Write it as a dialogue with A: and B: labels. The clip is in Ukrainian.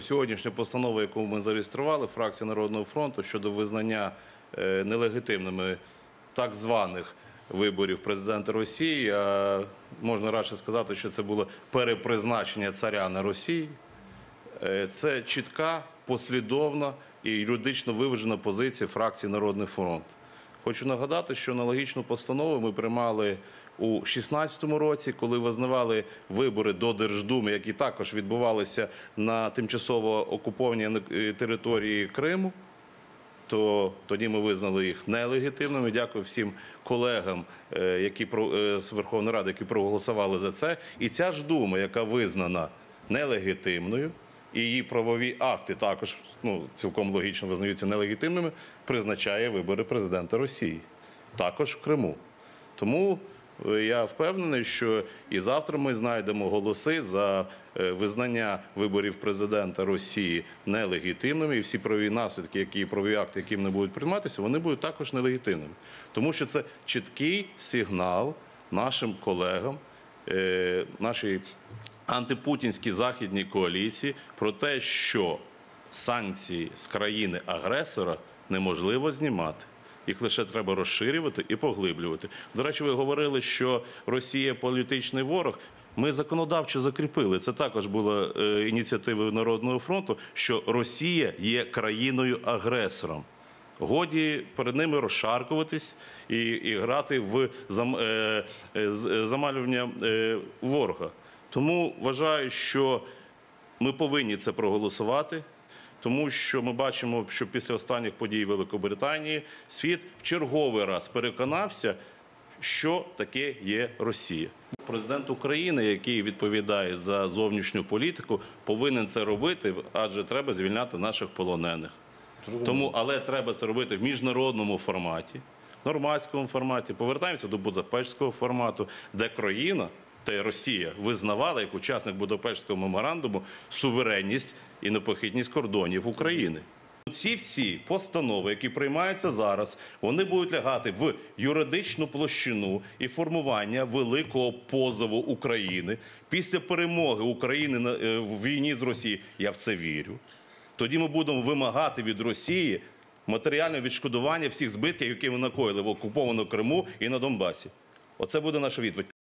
A: Сьогоднішня постанова, яку ми зареєстрували, фракція Народного фронту щодо визнання е, нелегітимними так званих виборів президента Росії, а можна радше сказати, що це було перепризначення царя на Росії. Е, Це чітка, послідовна і юридично виважена позиція фракції Народний фронт. Хочу нагадати, що аналогічну постанову ми приймали у 2016 році, коли визнавали вибори до Держдуми, які також відбувалися на тимчасово окупованій е, території Криму. То тоді ми визнали їх нелегітимними. Дякую всім колегам, е, які е, з Верховної Ради, які проголосували за це. І ця ж дума, яка визнана нелегітимною, і її правові акти також ну, цілком логічно визнаються нелегітимними, призначає вибори президента Росії, також в Криму. Тому я впевнений, що і завтра ми знайдемо голоси за е, визнання виборів президента Росії нелегітимними, і всі правові наслідки, які правові акти, яким не будуть прийматися, вони будуть також нелегітимними. Тому що це чіткий сигнал нашим колегам, е, нашій антипутінській західній коаліції про те, що санкції з країни-агресора неможливо знімати. Їх лише треба розширювати і поглиблювати. До речі, ви говорили, що Росія політичний ворог. Ми законодавчо закріпили. Це також була е, ініціативою Народного фронту, що Росія є країною-агресором. Годі перед ними розшаркуватись і, грати в е, е, замалювання ворога. Тому вважаю, що ми повинні це проголосувати, тому що ми бачимо, що після останніх подій Великобританії світ в черговий раз переконався, що таке є Росія. Президент України, який відповідає за зовнішню політику, повинен це робити, адже треба звільняти наших полонених. Тому, але треба це робити в міжнародному форматі, нормандському форматі. Повертаємося до Будапештського формату, де країна та й Росія визнавала як учасник Будапештського меморандуму суверенність і непохитність кордонів України. Ці всі постанови, які приймаються зараз, вони будуть лягати в юридичну площину і формування великого позову України після перемоги України е, в війні з Росією. Я в це вірю. Тоді ми будемо вимагати від Росії матеріальне відшкодування всіх збитків, які ми накоїли в окупованому Криму і на Донбасі. Оце буде наша відповідь.